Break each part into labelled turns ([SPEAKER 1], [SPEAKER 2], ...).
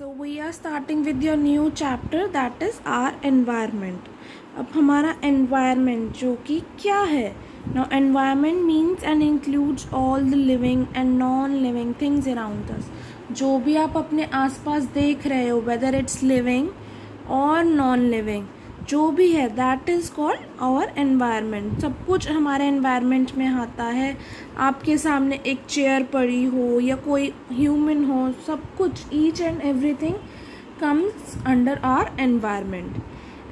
[SPEAKER 1] So we are starting with your new chapter that is our environment अब हमारा environment जो कि क्या है? No environment means and includes all the living and non living things around us जो भी आप अपने आसपास देख रहे हो वेदर इट्स लिविंग और नॉन लिविंग जो भी है that is called our environment सब कुछ हमारे एनवायरनमेंट में आता है। आपके सामने एक चेयर पड़ी हो या कोई ह्यूमन हो, सब कुछ each and everything comes under our environment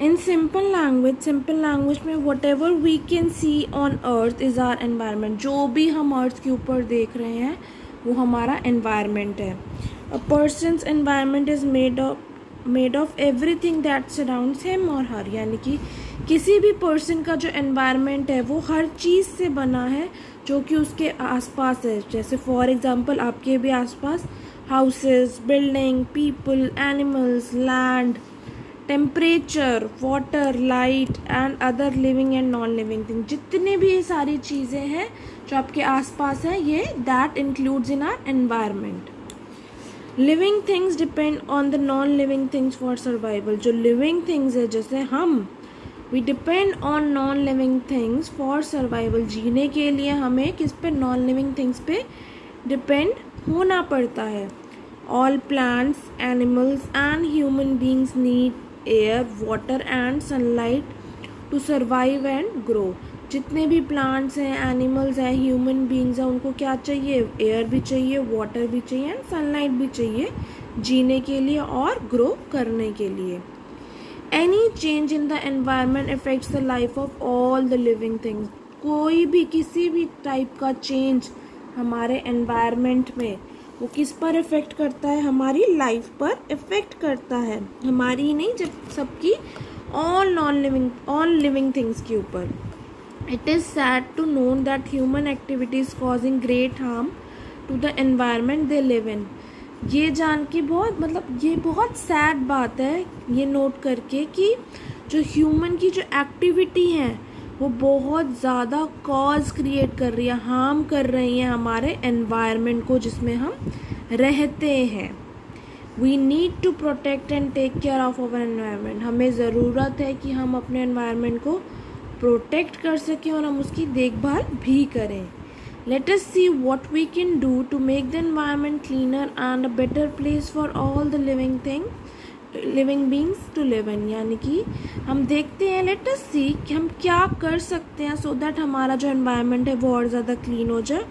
[SPEAKER 1] in simple language simple language में whatever we can see on earth is our environment जो भी हम अर्थ के ऊपर देख रहे हैं, वो हमारा एनवायरनमेंट है। A person's environment is made of made of every thing that surrounds him or her, यानी कि किसी भी पर्सन का जो एनवायरनमेंट है, वो हर चीज़ से बना है, जो कि उसके आसपास है। जैसे फॉर एग्जांपल आपके भी आसपास houses building people animals land temperature water light and other living and non living thing जितने भी ये सारी चीज़ें हैं जो आपके आसपास हैं, ये that includes in our environment living things depend on the non living things for survival जो लिविंग थिंग्स है, जैसे हम we depend on non living things for survival जीने के लिए हमें किस पे नॉन लिविंग थिंग्स पे डिपेंड होना पड़ता है। All plants animals and human beings need air water and sunlight to survive and grow जितने भी प्लांट्स हैं एनिमल्स हैं ह्यूमन बींग्स हैं, उनको क्या चाहिए? एयर भी चाहिए वाटर भी चाहिए एंड सनलाइट भी चाहिए जीने के लिए और ग्रो करने के लिए। Any change in the environment affects the life of all the living things कोई भी, किसी भी टाइप का चेंज हमारे एनवायरनमेंट में, वो किस पर इफ़ेक्ट करता है? हमारी लाइफ पर इफ़ेक्ट करता है। हमारी नहीं, जब सबकी all non living all living things के ऊपर। It is sad to know that human activities causing great harm to the environment they live in. ये जान के बहुत मतलब ये बहुत सैड बात है, ये नोट करके कि जो ह्यूमन की जो एक्टिविटी है, वो बहुत ज़्यादा कॉज क्रिएट कर रही है हार्म कर रही है हमारे एनवायरनमेंट को जिसमें हम रहते हैं we need to protect and take care of our environment हमें ज़रूरत है कि हम अपने एनवायरनमेंट को प्रोटेक्ट कर सकें और हम उसकी देखभाल भी करें। Let us see what we can do to make the environment cleaner and a better place for all the living thing living beings to live in यानी कि हम देखते हैं लेट अस सी कि हम क्या कर सकते हैं सो so दैट हमारा जो एनवायरनमेंट है वो और ज़्यादा क्लीन हो जाए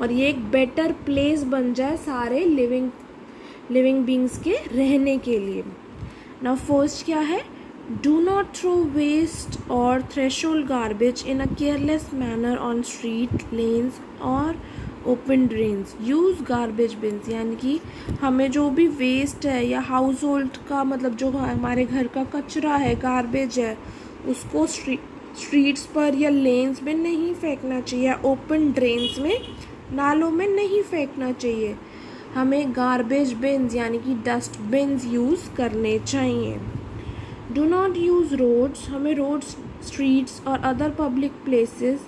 [SPEAKER 1] और ये एक बेटर प्लेस बन जाए सारे लिविंग लिविंग बींग्स के रहने के लिए। ना फ़र्स्ट क्या है? Do not throw waste or threshold garbage in a careless manner on street, lanes or open drains use garbage bins यानी कि हमें जो भी वेस्ट है या होल्ड का मतलब जो हमारे घर का कचरा है गार्बेज है उसको स्ट्रीट स्ट्रीट्स पर या लेन्स में नहीं फेंकना चाहिए ओपन ड्रेन्स में नालों में नहीं फेंकना चाहिए। हमें गार्बेज बिन्स यानी कि डस्ट बिन्स यूज़ करने चाहिए। डू नॉट यूज़ रोड्स हमें रोड्स स्ट्रीट्स और अदर पब्लिक प्लेसेस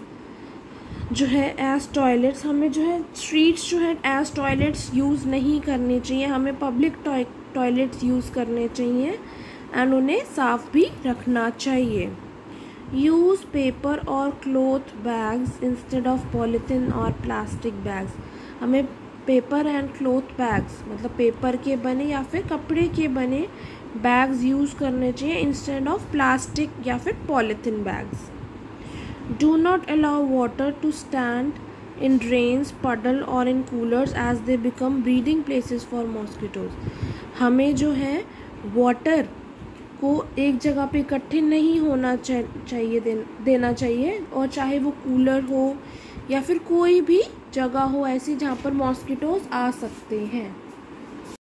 [SPEAKER 1] जो है एज टॉयलेट्स हमें जो है स्ट्रीट्स जो है एज टॉयलेट्स यूज़ नहीं करने चाहिए। हमें पब्लिक टॉयलेट्स यूज़ करने चाहिए एंड उन्हें साफ़ भी रखना चाहिए। यूज़ पेपर और cloth bags instead of polythene और प्लास्टिक बैग्स हमें पेपर एंड क्लोथ बैग्स मतलब पेपर के बने या फिर कपड़े के बने बैग्स यूज़ करने चाहिए इंस्टेड ऑफ़ प्लास्टिक या फिर polythene bags do not allow water to stand in drains puddle और in coolers as they become breeding places for mosquitoes हमें जो है वाटर को एक जगह पे इकट्ठे नहीं होना चाहिए देना चाहिए और चाहे वो कूलर हो या फिर कोई भी जगह हो ऐसी जहाँ पर मॉस्किटोज आ सकते हैं।